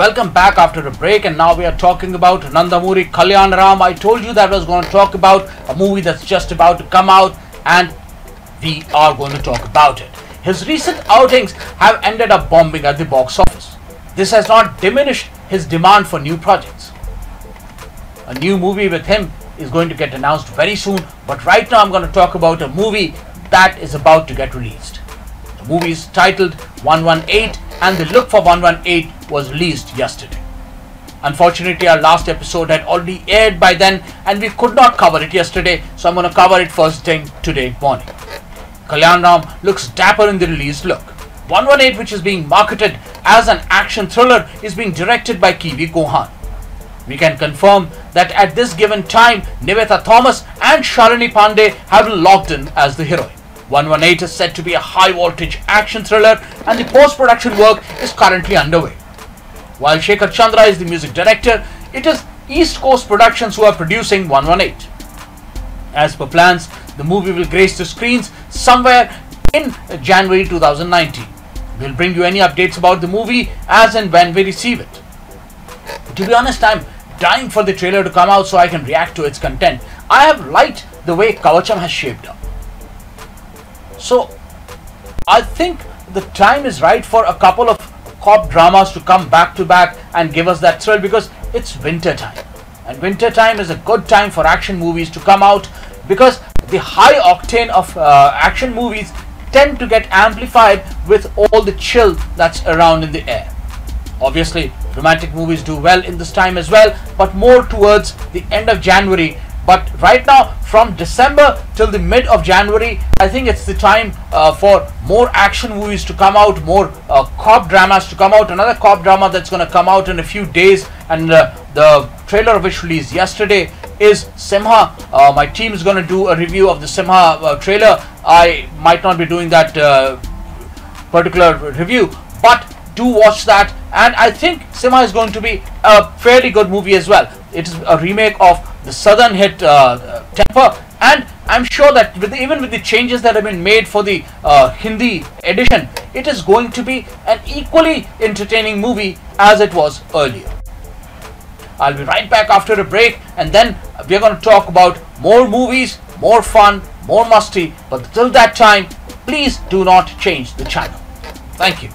Welcome back after a break, and now we are talking about Nandamuri Kalyan Ram. I told you that I was going to talk about a movie that's just about to come out, and we are going to talk about it. His recent outings have ended up bombing at the box office. This has not diminished his demand for new projects. A new movie with him is going to get announced very soon, but right now I'm going to talk about a movie that is about to get released. The movie is titled 118 and the look for 118 was released yesterday. Unfortunately, our last episode had already aired by then and we could not cover it yesterday, so I'm going to cover it first thing today morning. Kalyan Ram looks dapper in the released look. 118, which is being marketed as an action thriller, is being directed by KV Guhan. We can confirm that at this given time, Nivetha Thomas and Shalini Pandey have locked in as the heroine. 118 is said to be a high voltage action thriller and the post production work is currently underway. While Shekhar Chandra is the music director, it is East Coast Productions who are producing 118. As per plans, the movie will grace the screens somewhere in January 2019. We'll bring you any updates about the movie as and when we receive it. To be honest, I'm dying for the trailer to come out so I can react to its content. I have liked the way Kavacham has shaped up. So, I think the time is right for a couple of cop dramas to come back to back and give us that thrill because it's winter time. And winter time is a good time for action movies to come out because the high octane of uh, action movies tend to get amplified with all the chill that's around in the air. Obviously, romantic movies do well in this time as well, but more towards the end of January. But right now, from December till the mid of January, I think it's the time uh, for more action movies to come out, more uh, cop dramas to come out. Another cop drama that's going to come out in a few days, and uh, the trailer which released yesterday is Simmba. Uh, my team is going to do a review of the Simmba uh, trailer. I might not be doing that uh, particular review, but do watch that and I think Simmba is going to be a fairly good movie as well. It is a remake of the southern hit uh, Temper and I'm sure that with the, even with the changes that have been made for the uh, Hindi edition, it is going to be an equally entertaining movie as it was earlier. I'll be right back after a break and then we're going to talk about more movies, more fun, more musty. But till that time, please do not change the channel. Thank you.